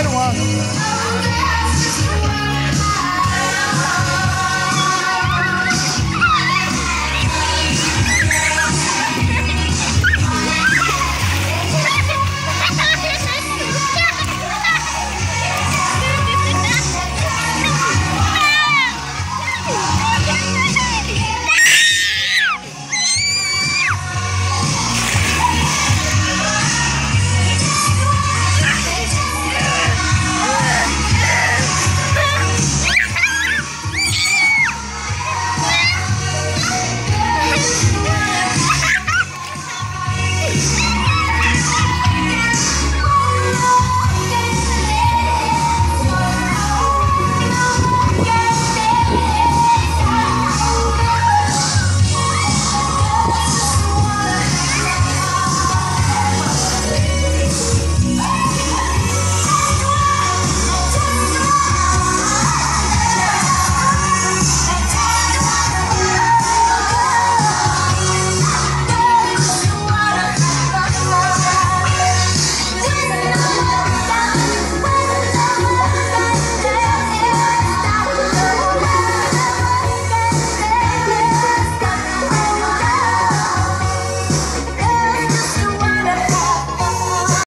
Pedro Ano.